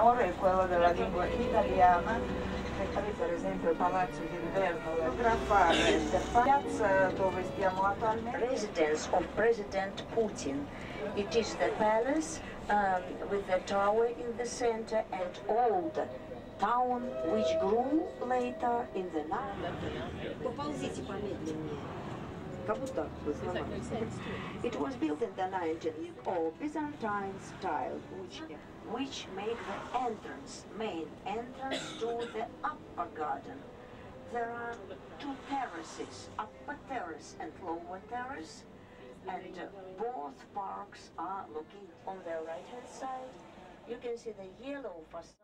minore è quello della lingua italiana, che qui per esempio il Palazzo d'Inverno, la fotografare piazza dove stiamo attualmente. Residence of President Putin. It is the palace um, with the tower in the center and old town which grew later in the night. Поползите помедленнее. Как будто вы сломали. It was built in the 19th or Byzantine style, which which make the entrance, main entrance to the upper garden. There are two terraces, upper terrace and lower terrace, and uh, both parks are looking on the right-hand side. You can see the yellow facade.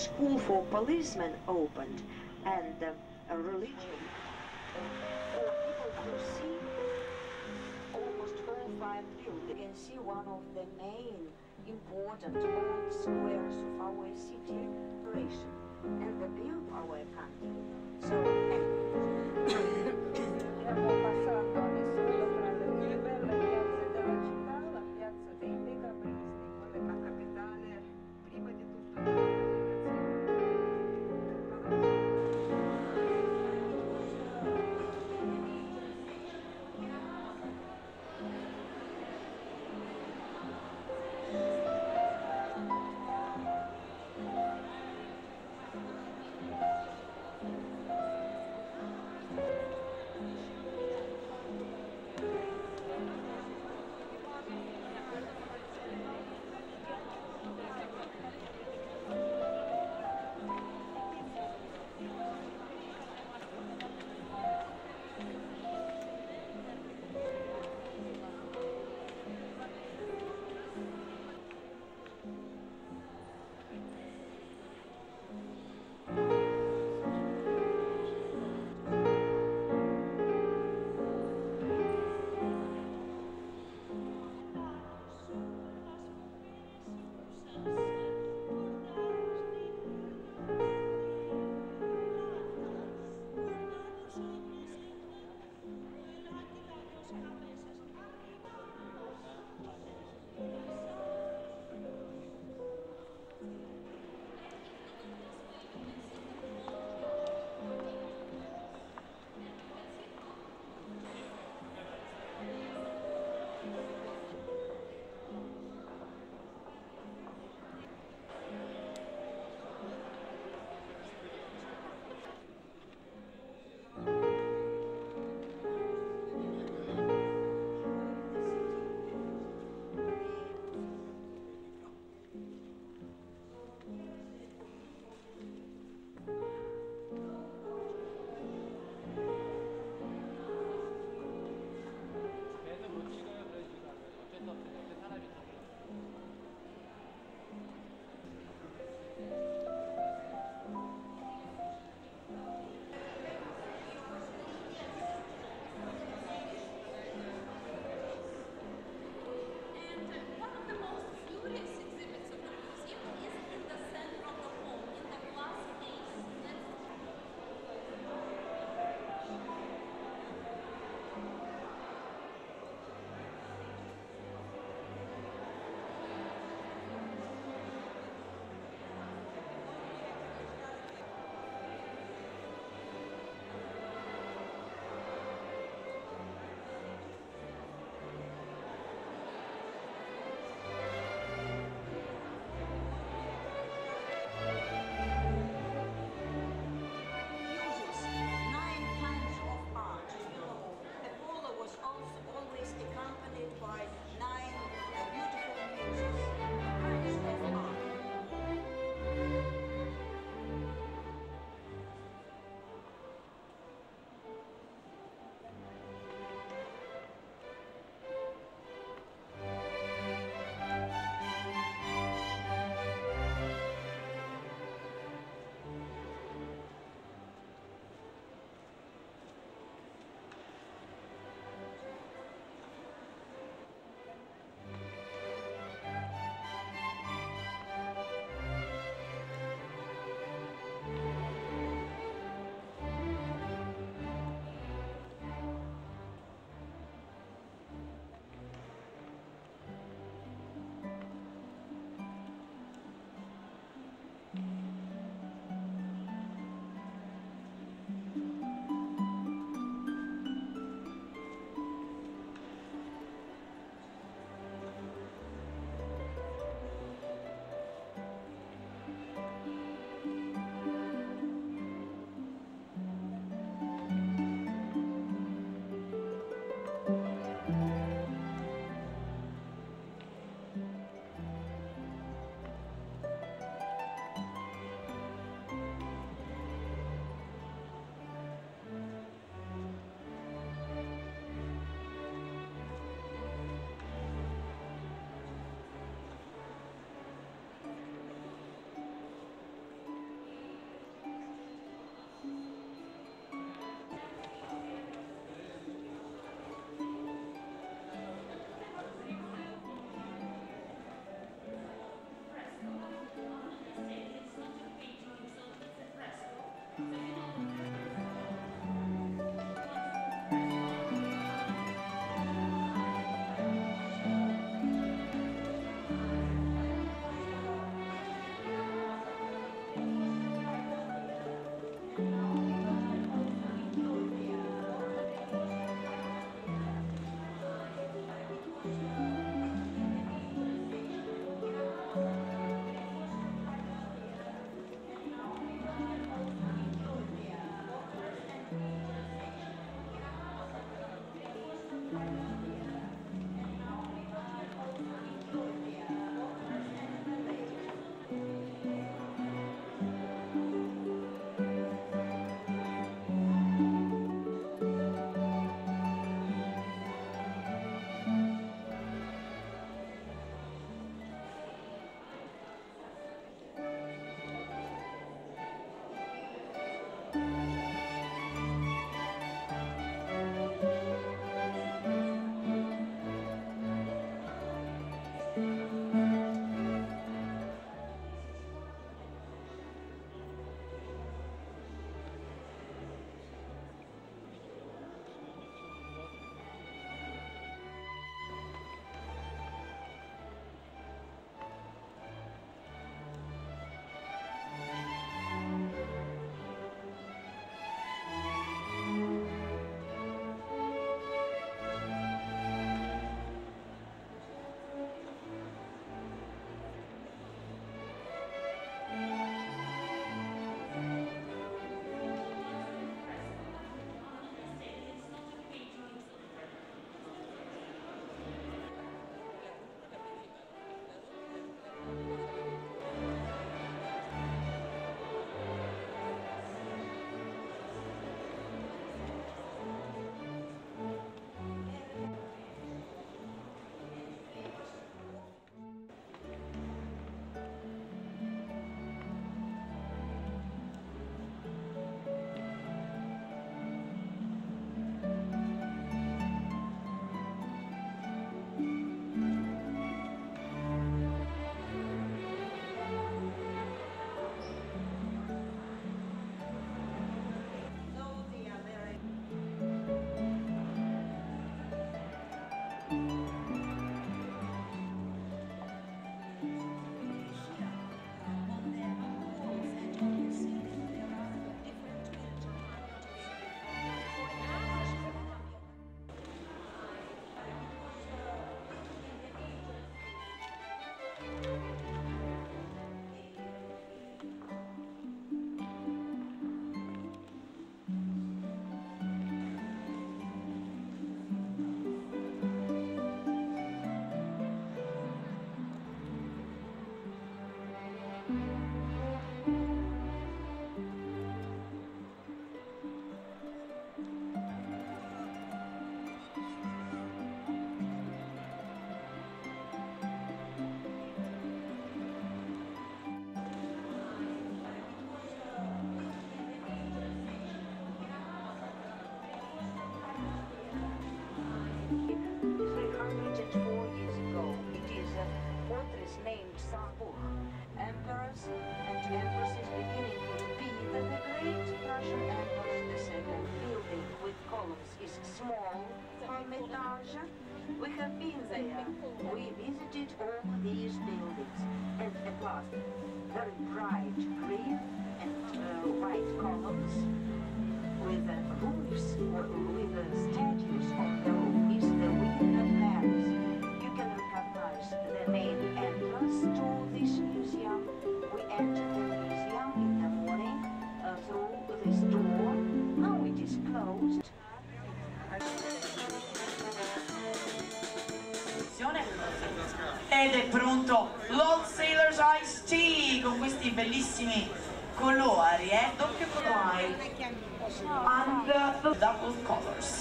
School for policemen opened and uh, a religion for people to see almost whole five. You can see one of the main important old squares of our city and the build of our country. So We have been there. We visited all these buildings. And at last, very bright green and uh, white columns with uh, roofs, with uh, statues the is the bellissimi colori, eh? Doppio colore and double colors.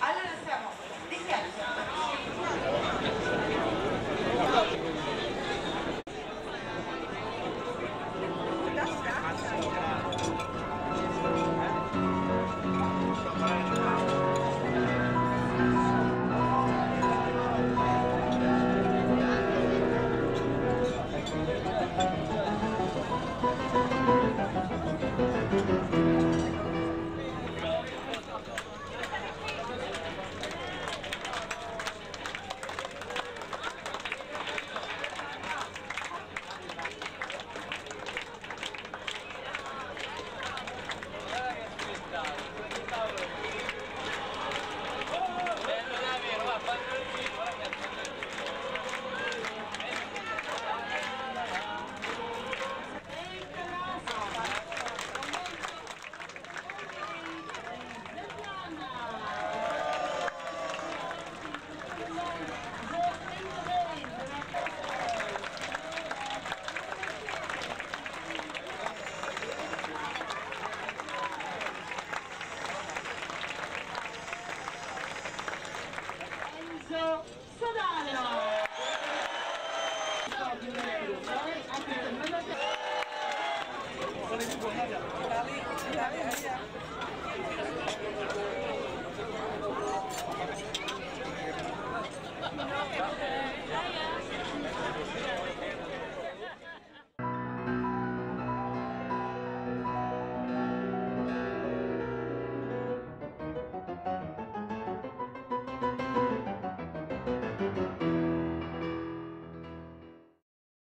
Allora siamo di chiacchiere.